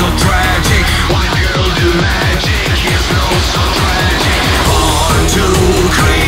so tragic. Girl magic. Is no so tragic. Born to create